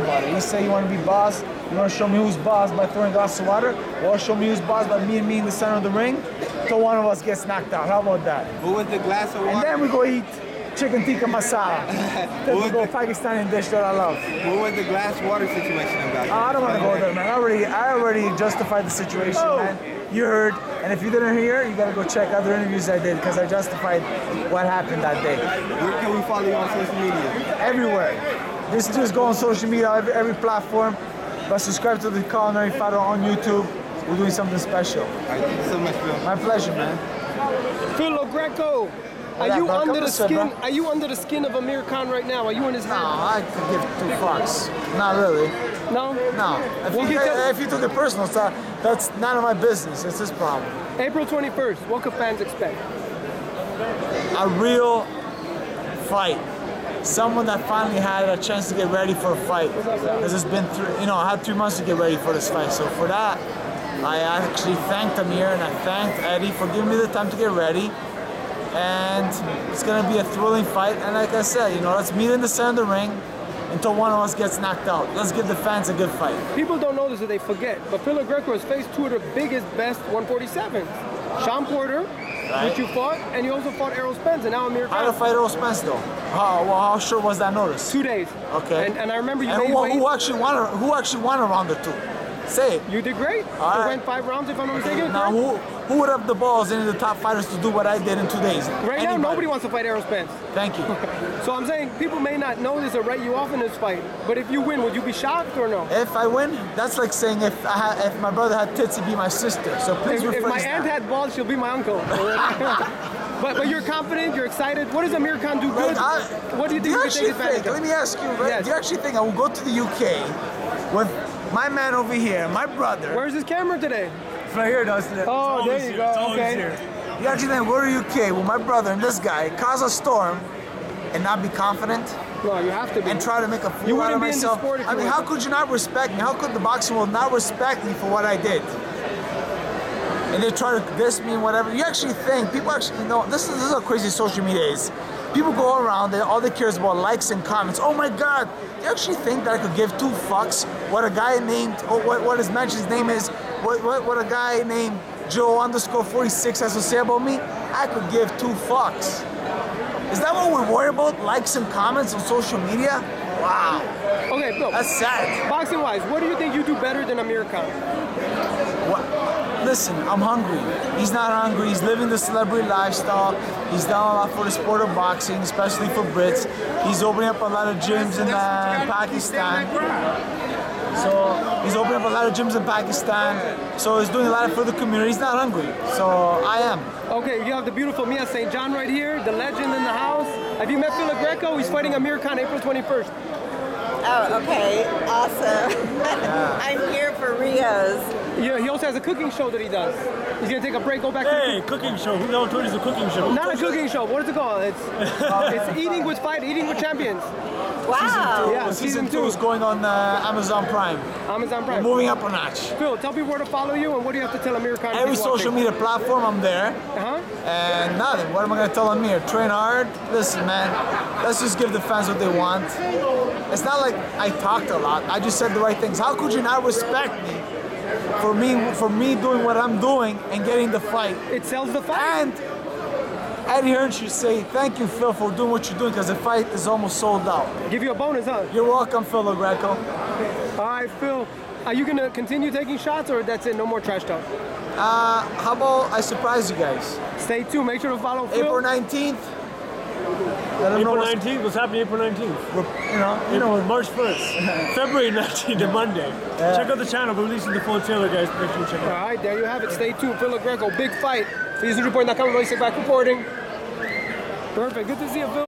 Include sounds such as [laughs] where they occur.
about it. He said, "You want to be boss? You want to show me who's boss by throwing glass of water, or show me who's boss by me and me in the center of the ring, till one of us gets knocked out. How about that? Who was the glass of water? And then we go eat chicken tikka masala, typical the, Pakistani dish that I love. What was the glass water situation about? Oh, I don't want to go there, man. I already, I already justified the situation, oh! man. You heard, and if you didn't hear, you gotta go check other interviews I did because I justified what happened that day. Where can we follow you on social media? Everywhere. Just, just go on social media, every, every platform, but subscribe to the Culinary Fighter on YouTube. We're doing something special. All right, thank you so much, Phil. My pleasure, man. Phil Greco, are up, you bro? Under the skin? bro. Are you under the skin of Amir Khan right now? Are you in his No. I could give two fucks. Not really. No. No. If Well, you, he tell- if you took it personal, so that's none of my business. It's his problem. April 21st. What can fans expect? a real fight. Someone that finally had a chance to get ready for a fight. Because it's been three, you know, I had three months to get ready for this fight. So for that, I actually thanked Amir and I thanked Eddie for giving me the time to get ready. And it's gonna be a thrilling fight. And like I said, you know, let's meet in the center of the ring until one of us gets knocked out. Let's give the fans a good fight. People don't know this or they forget, but Phil Greco has faced two of the biggest, best 147s. Sean Porter, which you fought, and you also fought Errol Spence, and now Amir How to Khan. fight Errol Spence though? How, well, how short was that notice? Two days. Okay. And, and I remember you And made who, who actually won? Who actually won around the two? Say it. You did great. All you right. went five rounds, if I'm not mistaken. Now, who who would have the balls of the top fighters to do what I did in two days? Right now, nobody wants to fight Errol Spence. Thank you. [laughs] So I'm saying people may not know this or write you off in this fight, but if you win, would you be shocked or no? if I win, that's like saying if I had, if my brother had tits, he'd be my sister. So please If, if my aunt that. had balls, she'll be my uncle. [laughs] [laughs] but but you're confident, you're excited. What does Amir Khan do good? I- what do you think you can actually think? Let me ask you. right? Yes. Do you actually think I will go to the UK with my man over here, my brother? Where's his camera today? It's right here, doesn't it? Oh, there you go. Okay. You actually think go to UK with my brother and this guy, cause a storm, and not be confident? No, you have to be. and try to make a fool You out of wouldn't in the myself. I mean, how could you not respect me? How could the boxing world not respect me for what I did? And they try to diss me and whatever. You actually think people actually know this is this is how crazy social media is. People go around, they all they care is about likes and comments. Oh my God! You actually think that I could give two fucks what a guy named or what what his mentioned name is? What what what a guy named Joe underscore 46 has to say about me? I could give two fucks. Is that what we worry about? Likes and comments on social media? Wow, Okay, Phil. that's sad. Boxing wise, what do you think you do better than Amir Khan? What? Listen, I'm hungry. He's not hungry. He's living the celebrity lifestyle. He's done a lot for the sport of boxing, especially for Brits. He's opening up a lot of gyms in uh, Pakistan. So he's opening up a lot of gyms in Pakistan. So he's doing a lot for the community. He's not hungry. So I am. Okay, you have the beautiful Mia St. John right here, the legend in the house. Have you met Phil Greco? He's fighting Amir Khan April 21st. Oh, okay. Awesome. [laughs] I'm here for Rio's. Yeah, he also has a cooking show that he does. He's gonna take a break, go back Hey, cooking show. Who knows what is a cooking show? Not a cooking show. What is it called? It's [laughs] it's eating with fight, eating with champions. Wow. Yeah, season season two two. is going on uh, Amazon Prime. Amazon Prime. Moving up a notch. Phil, tell people where to follow you and what do you have to tell Amir Khan? if Every he's social watching? media platform, I'm there. Uh-huh. And nothing. What am I gonna tell them here? Train hard. Listen, man. Let's just give the fans what they want. It's not like I talked a lot. I just said the right things. How could you not respect me for me for me doing what I'm doing and getting the fight? It sells the fight. And Eddie Hearn should say thank you, Phil, for doing what you're doing because the fight is almost sold out. Give you a bonus, huh? You're welcome, Phil Greco. All right, Phil. Are you gonna continue taking shots or that's it? No more trash talk. Uh, how about I surprise you guys? Stay tuned. Make sure to follow Phil. April 19th. Let them know April what's- 19th. What's happening April 19th? You know, You know, March 1st. [laughs] February 19th, a Monday. Check out the channel. We're releasing the full trailer, guys. Make sure you check it out. All right, there you have it. Stay tuned. Phil Greco, big fight. FeedSnewsReport.com. Really sit back reporting. Perfect. Good to see you, Phil.